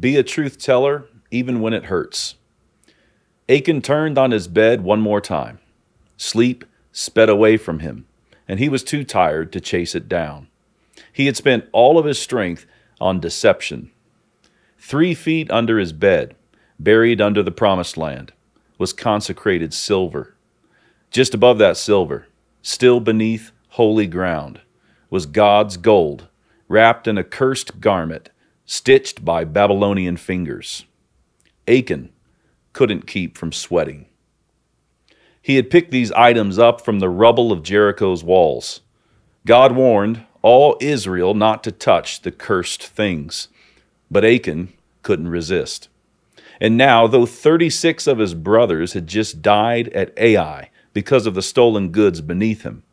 Be a truth teller even when it hurts. Achan turned on his bed one more time. Sleep sped away from him, and he was too tired to chase it down. He had spent all of his strength on deception. Three feet under his bed, buried under the promised land, was consecrated silver. Just above that silver, still beneath holy ground, was God's gold, wrapped in a cursed garment, stitched by Babylonian fingers. Achan couldn't keep from sweating. He had picked these items up from the rubble of Jericho's walls. God warned all Israel not to touch the cursed things, but Achan couldn't resist. And now, though 36 of his brothers had just died at Ai because of the stolen goods beneath him,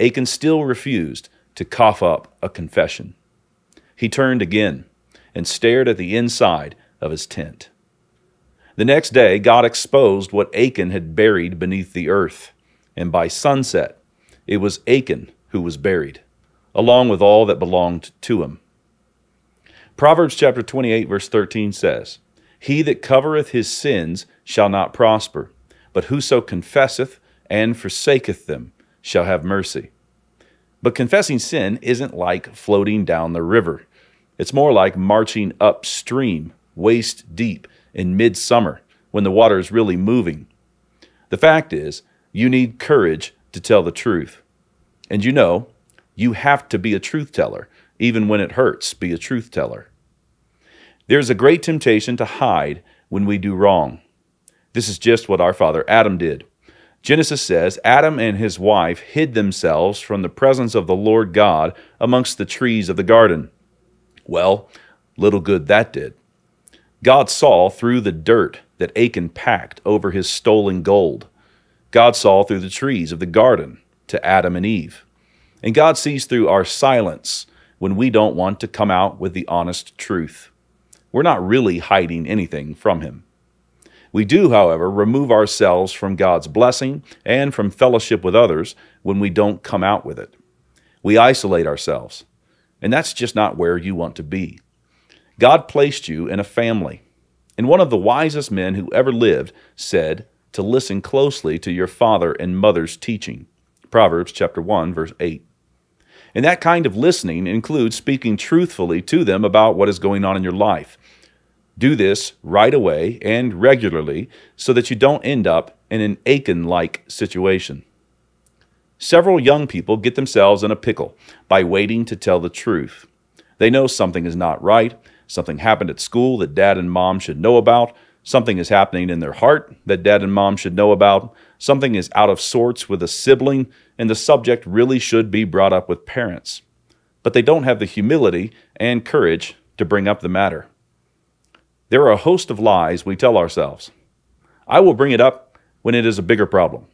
Achan still refused to cough up a confession. He turned again and stared at the inside of his tent. The next day, God exposed what Achan had buried beneath the earth, and by sunset, it was Achan who was buried, along with all that belonged to him. Proverbs chapter 28, verse 13 says, He that covereth his sins shall not prosper, but whoso confesseth and forsaketh them shall have mercy. But confessing sin isn't like floating down the river. It's more like marching upstream, waist deep, in midsummer when the water is really moving. The fact is, you need courage to tell the truth. And you know, you have to be a truth teller. Even when it hurts, be a truth teller. There's a great temptation to hide when we do wrong. This is just what our father Adam did. Genesis says Adam and his wife hid themselves from the presence of the Lord God amongst the trees of the garden. Well, little good that did. God saw through the dirt that Achan packed over his stolen gold. God saw through the trees of the garden to Adam and Eve. And God sees through our silence when we don't want to come out with the honest truth. We're not really hiding anything from Him. We do, however, remove ourselves from God's blessing and from fellowship with others when we don't come out with it. We isolate ourselves, and that's just not where you want to be. God placed you in a family. And one of the wisest men who ever lived said to listen closely to your father and mother's teaching. Proverbs chapter 1 verse 8. And that kind of listening includes speaking truthfully to them about what is going on in your life. Do this right away and regularly so that you don't end up in an Achan like situation. Several young people get themselves in a pickle by waiting to tell the truth. They know something is not right, Something happened at school that dad and mom should know about. Something is happening in their heart that dad and mom should know about. Something is out of sorts with a sibling, and the subject really should be brought up with parents. But they don't have the humility and courage to bring up the matter. There are a host of lies we tell ourselves. I will bring it up when it is a bigger problem.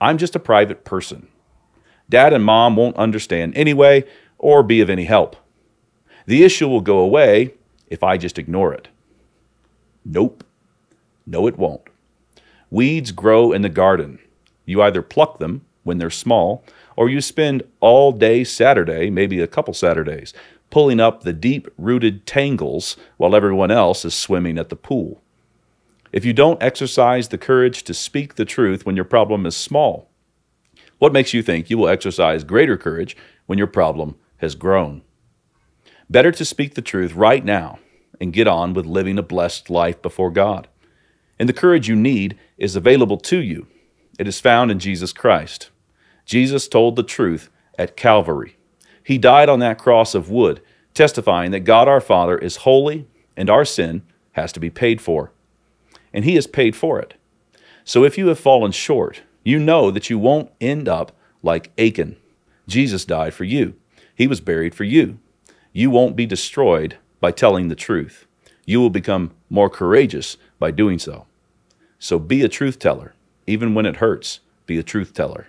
I'm just a private person. Dad and mom won't understand anyway or be of any help. The issue will go away if I just ignore it. Nope. No, it won't. Weeds grow in the garden. You either pluck them when they're small, or you spend all day Saturday, maybe a couple Saturdays, pulling up the deep rooted tangles while everyone else is swimming at the pool. If you don't exercise the courage to speak the truth when your problem is small, what makes you think you will exercise greater courage when your problem has grown? Better to speak the truth right now and get on with living a blessed life before God. And the courage you need is available to you. It is found in Jesus Christ. Jesus told the truth at Calvary. He died on that cross of wood, testifying that God our Father is holy and our sin has to be paid for. And He has paid for it. So if you have fallen short, you know that you won't end up like Achan. Jesus died for you, He was buried for you. You won't be destroyed by telling the truth. You will become more courageous by doing so. So be a truth teller. Even when it hurts, be a truth teller.